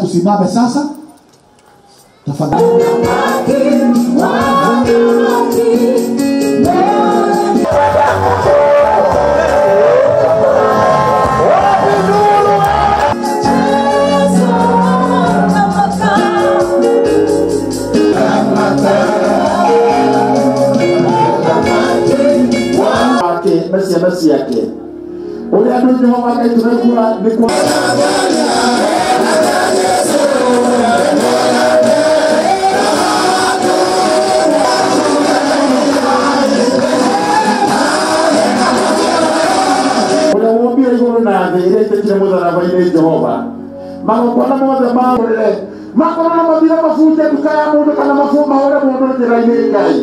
tusimame sasa tafadhali. wake na ciana ciake ũrĩa andũ jehova ngai tũraigua nĩ kwa ũrĩa itekire mũtharaba-inĩ jehova. Magongona mothe maũrĩre makorwo na mathira mabunje nduka ya mũndũ kana mahũre mũndũ njĩra-inĩ ngai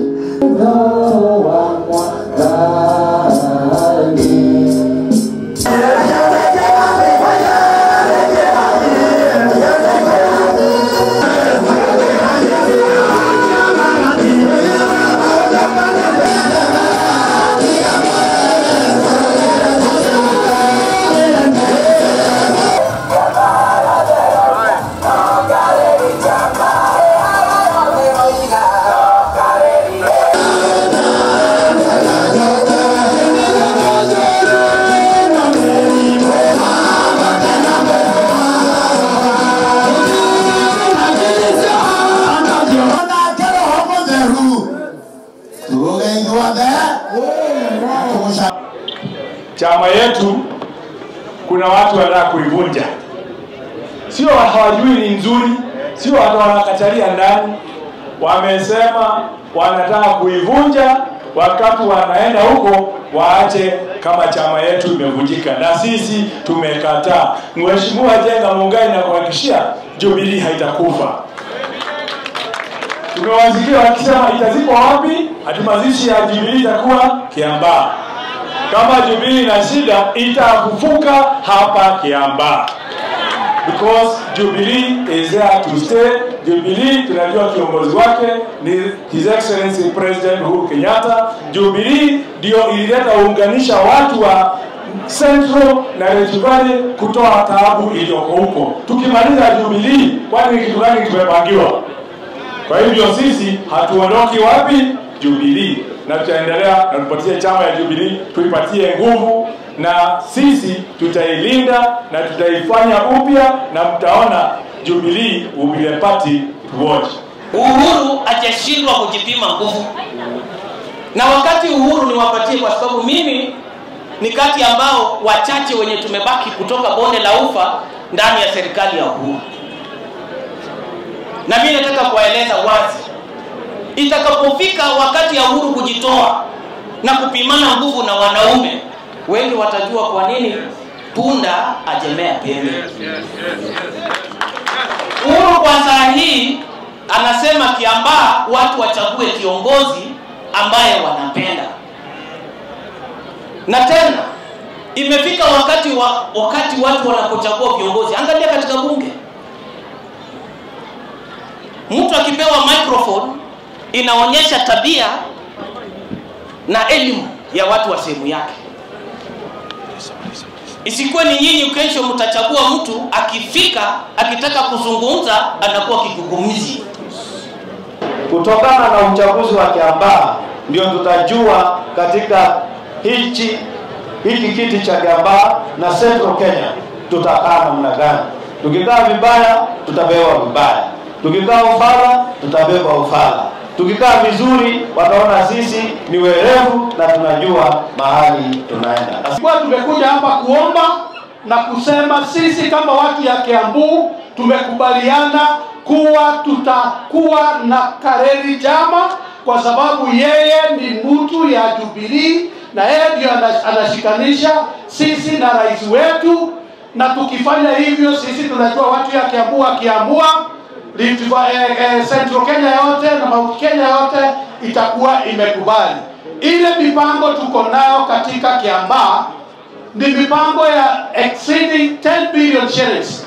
chama yetu kuna watu wanataka kuivunja, sio hawajui ni nzuri, sio hata wanakatalia ndani. Wamesema wanataka kuivunja, wakati wanaenda huko waache kama chama yetu imevunjika, na sisi tumekataa. Mheshimiwa Jenga Mungai, na kuhakikishia Jubilee haitakufa. Tumewasikia wakisema itazikwa wapi? hatumazishi ya Jubilee itakuwa Kiambaa kama Jubilee ina shida itakufuka hapa Kiambaa because Jubilee is there to stay. Jubilee tunajua kiongozi wake ni His Excellency President Uhuru Kenyatta. Jubilee ndio ilileta uunganisha watu wa Central na Rift kutoa taabu iliyoko huko. Tukimaliza Jubilee, kwani kitu gani tumepangiwa? Kwa hivyo sisi hatuondoki wapi? Jubilee, na tutaendelea na tupatie chama ya Jubilee, tuipatie nguvu, na sisi tutailinda na tutaifanya upya, na mtaona Jubilee be party watch. Uhuru hajashindwa kujipima nguvu, na wakati Uhuru niwapatie, kwa sababu mimi ni kati ambao wachache wenye tumebaki kutoka bonde la ufa ndani ya serikali ya Uhuru, na mimi nataka kuwaeleza wazi, itakapofika wakati ya Uhuru kujitoa na kupimana nguvu na wanaume, wengi watajua kwa nini punda ajemea pembe. Uhuru kwa saa hii anasema Kiambaa watu wachague kiongozi ambaye wanapenda, na tena imefika wakati wa, wakati watu wanapochagua viongozi. Angalia katika bunge, mtu akipewa microphone inaonyesha tabia na elimu ya watu wa sehemu yake. Isikuwe ni nyinyi kesho mtachagua mtu akifika akitaka kuzungumza anakuwa kigugumizi. kutokana na uchaguzi wa Kiambaa ndio tutajua katika hichi hiki kiti cha Kiambaa na Central Kenya tutakaa namna gani. Tukikaa vibaya tutabewa vibaya, tukikaa ufala tutabewa ufala, tukikaa vizuri wataona sisi ni werevu na tunajua mahali tunaenda. Kwa tumekuja hapa kuomba na kusema sisi kama watu ya Kiambu tumekubaliana kuwa tutakuwa na Kareli Jama kwa sababu yeye ni mtu ya Jubilee na yeye ndio anashikanisha sisi na rais wetu, na tukifanya hivyo sisi tunajua watu ya Kiambu wakiamua Rift Central Kenya yote na Mount Kenya yote itakuwa imekubali. Ile mipango tuko nayo katika Kiambaa ni mipango ya exceeding 10 billion shillings